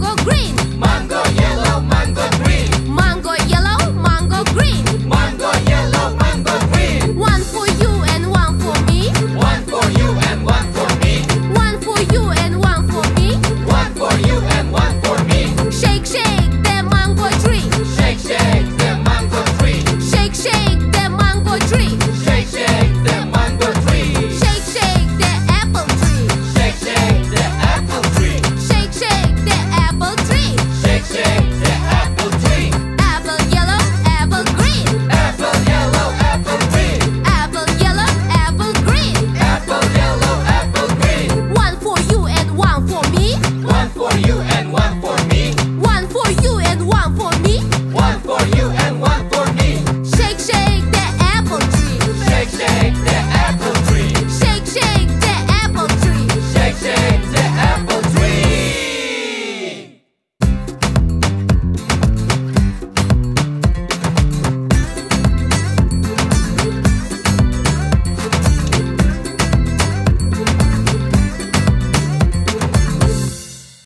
Go green.